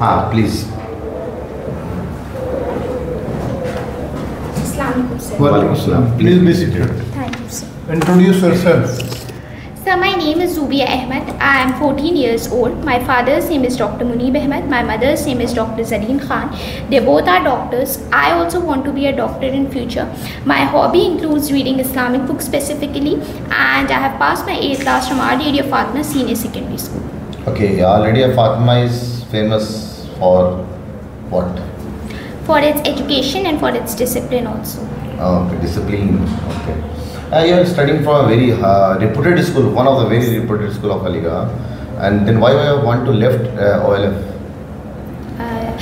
हाँ please. Assalamualaikum, sir. Walaikum salam. Please be seated. Thank you, sir. Introduce yourself. Sir, my name is Zubia Ahmed. I am 14 years old. My father's name is Dr. Munib Ahmed. My mother's name is Dr. Zareen Khan. They both are doctors. I also want to be a doctor in future. My hobby includes reading Islamic books specifically and I have passed my 8th class from our area Fatima Senior Secondary School. Okay, already Fatima is famous for what? For its education and for its discipline also. Oh, okay, discipline. Okay. Uh, you are studying from a very uh, reputed school, one of the very reputed school of Aligarh. And then why you want to left uh, OLF? Uh,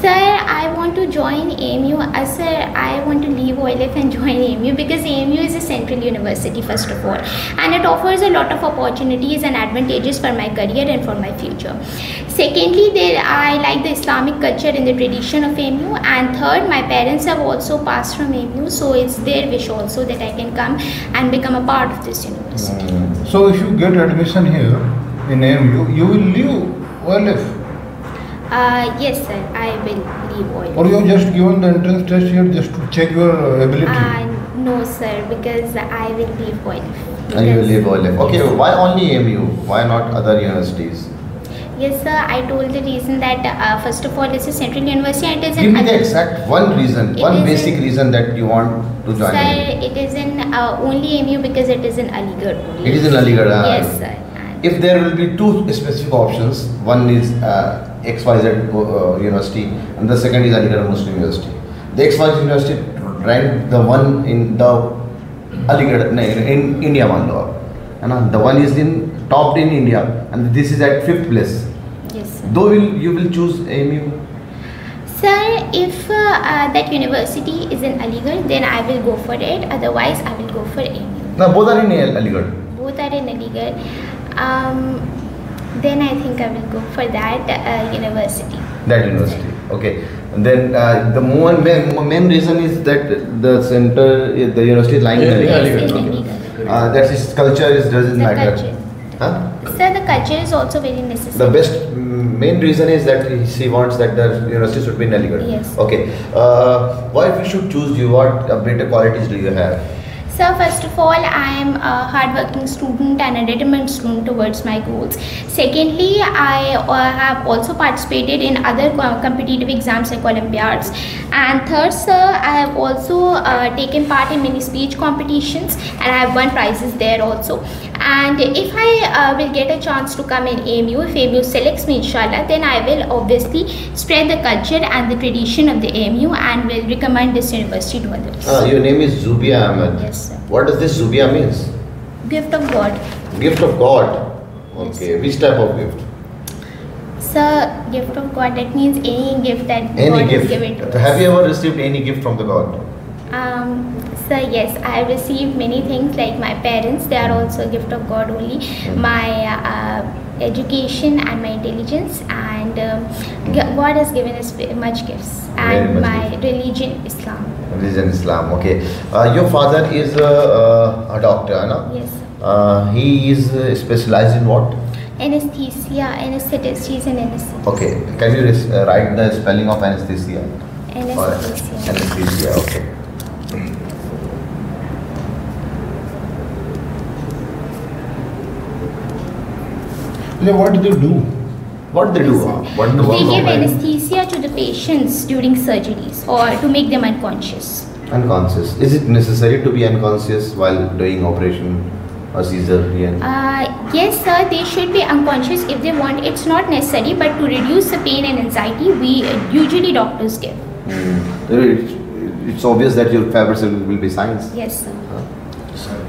sir, I want to join AMU. I said I want to leave OLF and join AMU because AMU is a central university first of all and it offers a lot of opportunities and advantages for my career and for my future. Secondly, there I like the Islamic culture and the tradition of AMU and third, my parents have also passed from AMU so it's their wish also that I can come and become a part of this university. So if you get admission here in AMU, you will leave OLF. Uh, yes sir, I will leave OLF. Or you have just given the entrance test here just to check your uh, ability. Uh, no sir, because I will leave OLF. And you will leave OLF. Okay, Yes. why only AMU? Why not other universities? Yes, sir. I told the reason that uh, first of all, it's a central university and it is Give me the exact one reason, It one basic in- reason that you want to join Sir, AMU. it is in uh, only MU because it is in Aligarh only. It is in Aligarh. uh, Yes, sir. And If there will be two specific options, one is uh, XYZ uh, University and the second is Aligarh Muslim University. The XYZ University ranked the one in the Aligarh, no, in India one law. And uh, the one is in topped in India and this is at fifth place. Yes. Sir. Though will, you will choose AMU? Sir, if uh, uh, that university is in Aligarh, then I will go for it. Otherwise, I will go for AMU. No, both are in Aligarh. Both are in Aligarh. Um, then I think I will go for that uh, university. That university. Okay. Then uh, the main, main, main reason is that the center, the university is lying in Yeah, Aligarh. Aligarh, Yes, in okay. Aligarh. Uh, that is culture is doesn't The matter. culture. Huh? Sir, the culture is also very necessary. The best mm, main reason is that he wants that the university should be in Aligarh. Yes. Okay. Uh, why we should choose you? What uh, better qualities do you have? Sir, first of all, I am a hardworking student and a determined student towards my goals. Secondly, I uh, have also participated in other competitive exams like Olympiads. And third, sir, I have also uh, taken part in many speech competitions and I have won prizes there also. And if I uh, will get a chance to come in AMU, if AMU selects me, inshallah, then I will obviously spread the culture and the tradition of the AMU and will recommend this university to others. Uh, your name is Zubia Ahmed. Yes, sir. What does this Zubia means? Gift of God. Gift of God. Okay. Which type of gift? Sir, gift of God, that means any gift that Any God gift. has given to us. Have you ever received any gift from the God? Um, sir, yes, I received many things like my parents, they are also a gift of God only. Hmm. My uh, education and my intelligence, and um, God has given us much gifts. And much my gifts. religion, Islam. Religion Islam. Okay. Uh, your father is a, uh, a doctor, no? Yes. Uh, he is specialized in what? Anesthesia, anesthetist, she's an anesthetist. Okay. Can you uh, write the spelling of anesthesia? Or Anesthesia. anesthesia. Okay. Yeah, what do they do? What they do? Yes, sir. What the They give anesthesia to the patients during surgeries or to make them unconscious. Unconscious. Is it necessary to be unconscious while doing operation or cesarean? Uh, yes, sir, they should be unconscious if they want. It's not necessary, but to reduce the pain and anxiety, we uh, usually doctors give. Hmm. It's, it's obvious that your favorite subject will be science. Yes, sir.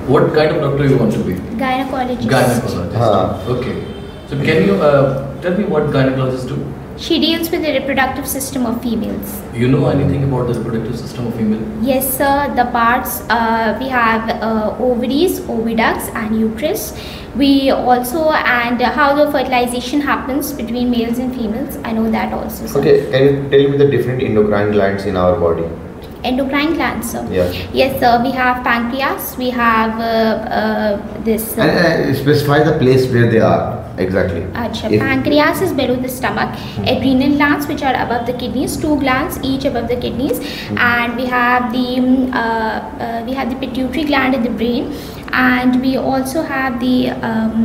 What kind of doctor you want to be? Gynecologist. Gynecologist. Okay. So can you uh, tell me what gynecologists do? She deals with the reproductive system of females. You know anything about the reproductive system of female? Yes, sir. The parts uh, we have uh, ovaries, oviducts, and uterus. We also and how the fertilization happens between males and females. I know that also. Sir. Okay. Can you tell me the different endocrine glands in our body? Endocrine glands, sir. Yeah. Yes, sir. We have pancreas. We have uh, uh, this. uh, And uh, specify the place where they are. exactly? Acha, If- pancreas is below the stomach, adrenal glands which are above the kidneys, two glands each above the kidneys, and we have the mm, uh, uh, we have the pituitary gland in the brain, and we also have the um,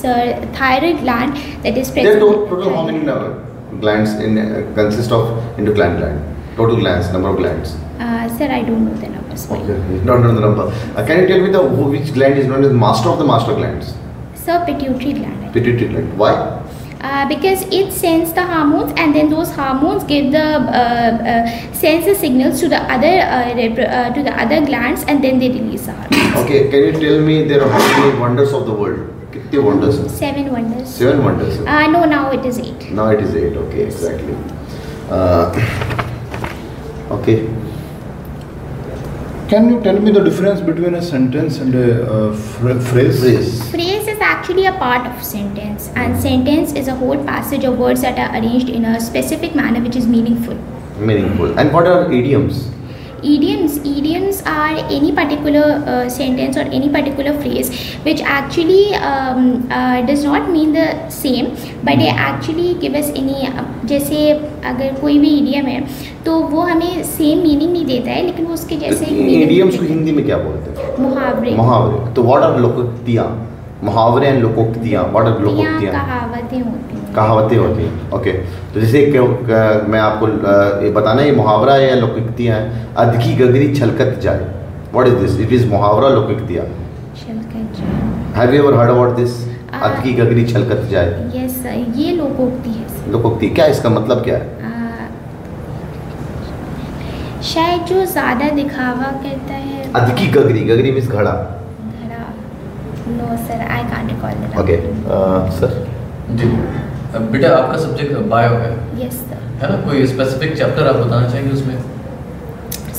sir, thyroid gland that is There present. are total, total how many glands in uh, consist of endocrine gland? Total glands, number of glands. Uh, sir, I don't know the numbers. Okay, don't know the number. Uh, can you tell me the which gland is known as master of the master glands? Sir, pituitary gland. Pituitary gland. Why? Uh, because it sends the hormones and then those hormones give the uh, uh sends the signals to the other uh, uh, to the other glands and then they release the hormones. Okay, can you tell me there are how many wonders of the world? Kitne wonders? Seven wonders. Seven wonders. Uh, no, now it is eight. Now it is eight. Okay, exactly Uh, okay. Can you tell me the difference between a sentence and a uh, phra- phrase? Phrase. Phrase is actually a part of sentence, and sentence is a whole passage of words that are arranged in a specific manner which is meaningful. Meaningful. And what are idioms? idioms idioms are any particular uh, sentence or any particular phrase which actually um, uh, does not mean the same but they actually give us any uh, जैसे अगर कोई भी idiom है तो वो हमें same meaning नहीं देता है लेकिन वो उसके जैसे idioms को हिंदी में क्या बोलते हैं? मुहावरे। मुहावरे। तो व्हाट आर लोकोक्तियाँ? मुहावरे एंड लोकोक्तियाँ। व्हाट आर लोकोक्तियाँ? कहावतें होती हैं। कहावतें होती हैं। ओके तो जैसे मैं आपको ये बताना ये मुहावरा है या लोकोक्तियाँ हैं? अधकी गगरी छलकत जाए। What is this it is मुहावरा लोकोक्तियाँ। Have you ever heard about this अधकी गगरी छलकत जाए। यस ये लोकोक्ति है लोकोक्ति। क्या इसका मतलब क्या है? शायद जो ज़्यादा दिखावा करता है अधकी गगरी गगरी मीन्स घड़ा। घड़ा। No sir I can't recall that okay sir ji बेटा आपका सब्जेक्ट बायो है। यस सर है ना कोई स्पेसिफिक चैप्टर आप बताना चाहेंगे उसमें?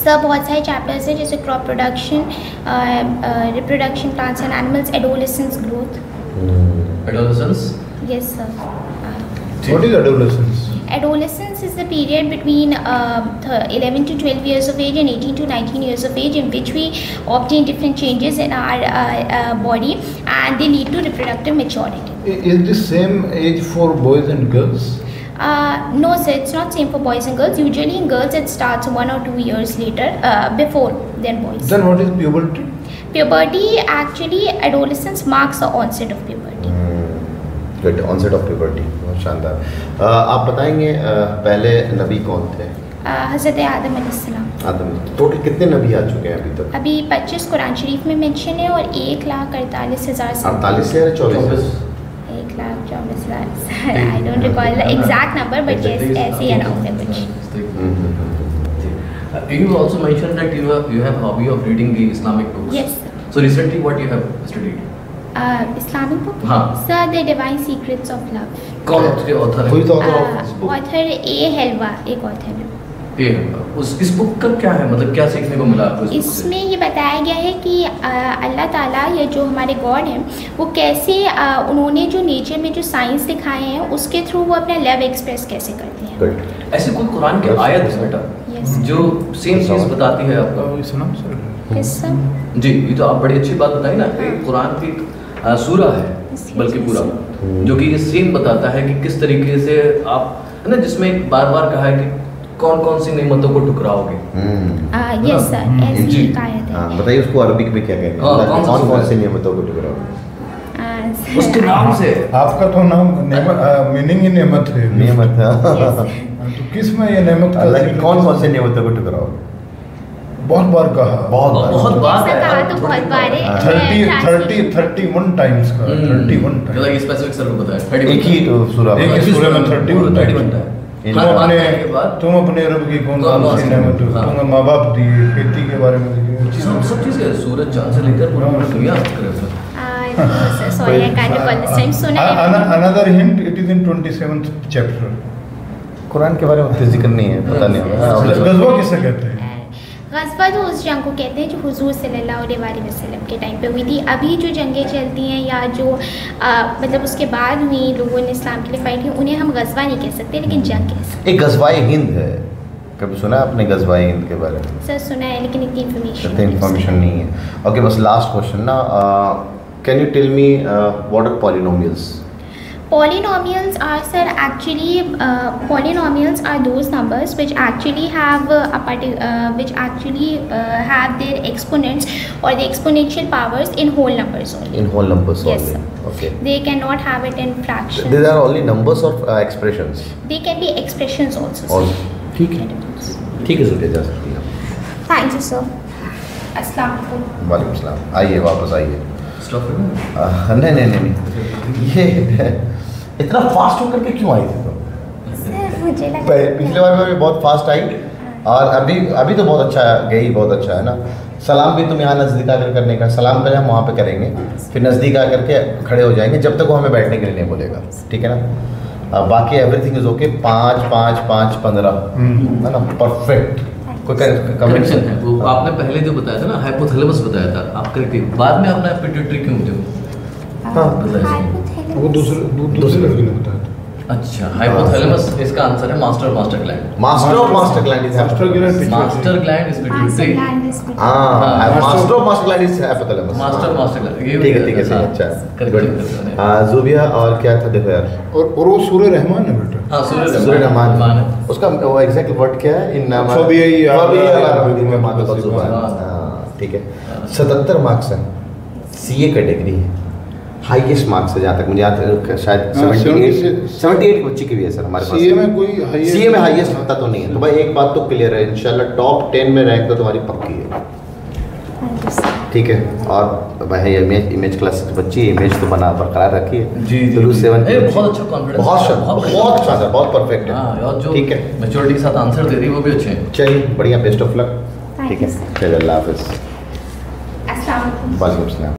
सर बहुत सारे चैप्टर्स हैं जैसे crop production reproduction plants and animals adolescence growth adolescence yes sir What is adolescence? Adolescence is the period between uh, 11 to 12 years of age and 18 to 19 years of age in which we obtain different changes in our uh, uh body and they lead to reproductive maturity. Is the same age for boys and girls? Uh, no sir, it's not same for boys and girls. Usually in girls it starts one or two years later uh, before than boys. Then what is puberty? Puberty actually adolescence marks the onset of puberty. Mm. Good, onset of puberty. शानदार। आप बताएँगे पहले नबी कौन थे? Uh, हज़रत आदम आदम। Total कितने नबी आ चुके हैं अभी तक? अभी 25 कुरान शरीफ में मेंशन है और एक लाख अड़तालीस हज़ार अड़तालीस से चौबीस? एक लाख चौबीस हज़ार I don't recall exact number but yes ऐसे ही अराउंड है कुछ। You also mentioned that you have you have hobby of reading the Islamic books. Yes. So recently, what you have studied? Islamic book हाँ। Sir the divine secrets of love कौन उसके author है? the author of author ए हेलवा एक author है. ये उस इस बुक का क्या है? मतलब क्या सीखने को मिला आपको इस इसमें ये बताया गया है कि अल्लाह ताला या जो हमारे गॉड हैं वो कैसे अ, उन्होंने जो नेचर में जो साइंस दिखाए हैं उसके थ्रू वो अपना लव एक्सप्रेस कैसे करते हैं? ऐसे कोई कुरान की आयत है बेटा? जो सेम चीज़ बताती है आपको। Uh, जी ये तो आप बड़ी अच्छी बात बताई ना कि कुरान की सूरा है बल्कि पूरा। जो कि ये सेम बताता है कि किस तरीके से आप है ना जिसमें बार बार कहा है कि कौन कौन सी नियमतों को ठुकराओगे। हम्म। यस सर हम्म, है। हाँ बताइए उसको अरबिक में क्या कहेंगे हाँ, कौन कौन सी नियमतों को टुकराओ Uh, उसके नाम से। आपका तो नाम मीनिंग ही। नेमत है। नियमत है। तो किसमें ये नेमत अल्लाह की कौन कौन से नियमतों को टुकराओ बहुत बार कहा। बहुत बहुत बार कहा। तो बहुत बार है। Thirty thirty thirty one times thirty one time specific sir को एक ही तो सूरा एक ही सूरा में थर्टी वन टाइम तुम अपने तुम अपने रब की कौन कौन माँ बाप दिए खेती के बारे में सब चीज़ें सूरज चाँद से लेकर पूरा दुनिया करे सर। 27th कुरान के बारे में तो ज़िक्र नहीं है पता नहीं। हाँ। हाँ, किसे कहते हैं? गजबा तो उस जंग को कहते हैं जो हुजूर सल्लल्लाहु अलैहि वसल्लम के टाइम पे हुई थी। अभी जो जंगें चलती हैं या जो आ, मतलब उसके बाद हुई लोगों ने इस्लाम के लिए फाइट की उन्हें हम गजबा नहीं कह सकते लेकिन जंग कह सकते एक गजवाए हिंद है। कभी सुना है आपने गजवाए हिंद के बारे में? सर सुना है लेकिन इतनी इन्फॉर्मेशन इतनी इन्फॉर्मेशन नहीं है। ओके बस लास्ट क्वेश्चन ना can you tell me what are polynomials Polynomials are, sir, actually uh, polynomials are those numbers which actually have uh, a parti- uh, which actually uh, have their exponents or the exponential powers in whole numbers only. In whole numbers Yes, only. sir. Okay. They cannot have it in fractions. These are only numbers or uh, expressions. They can be expressions also. All. ठीक है ठीक है सुल्तान जा सकती हैं Thank you, sir. Assalamu alaikum. वालेकुम सलाम आइए वापस आइए नहीं नहीं नहीं नहीं। ये इतना फास्ट होकर के क्यों आई थी तुम? सर मुझे पिछले बार में भी बहुत फास्ट आई और अभी अभी तो बहुत अच्छा गई बहुत अच्छा है ना। सलाम भी तुम यहाँ नज़दीक आकर करने का सलाम पहले हम वहाँ पे करेंगे फिर नज़दीक आकर के खड़े हो जाएँगे जब तक वो हमें बैठने के लिए नहीं बोलेगा ठीक है ना? बाकी एवरीथिंग इज़ ओके पाँच पाँच पाँच पंद्रह है ना? परफेक्ट कोई करेक्शन है? वो आपने पहले जो बताया था ना हाइपोथैलेमस बताया था आप करेक्ट बाद में आपने पिट्यूटरी क्यों जो हाँ। वो दूसरे दूसरे लड़की ने बताया। अच्छा हाइपोथैलेमस इसका आंसर है master master gland master of master gland is Master gland pituitary. Master gland is pituitary हाँ master of master gland is hypothalamus master master gland ये ठीक है ठीक है अच्छा। गुड जूबिया और क्या था? देखो यार। और और वो सूर्य रहमान है बेटा। हाँ सूर्य सूर्य रहमान। उसका वो एग्जैक्ट वर्ड क्या है? इन फबीई फबीई रब्बिकुम में माता का ज़ुबान ठीक है। सतहत्तर मार्क्स हैं। सीए कैटेगरी है। हाईएस्ट मार्क्स है जहाँ तक मुझे याद है शायद सेवेंटी एट बच्ची की भी है सर हमारे पास? सीए में कोई सीए में हाईएस्ट पता तो नहीं है। तो भाई एक बात तो क्लियर है इंशाल्लाह टॉप टेन में रैंक तो तुम्हारी पक्की है. ठीक है? और भाई इमेज इमेज क्लास बच्ची इमेज तो बना बरकरार रखी है जी, जी, सेवन बहुत अच्छा confidence बहुत अच्छा बहुत अच्छा था बहुत परफेक्ट है। हाँ और जो ठीक है? मेच्योरिटी के साथ आंसर दे रही है वो भी अच्छे हैं। चलिए बढ़िया बेस्ट ऑफ़ लक ठीक है? चलिए अल्लाह हाफिज़। Alaikum. वालेकुम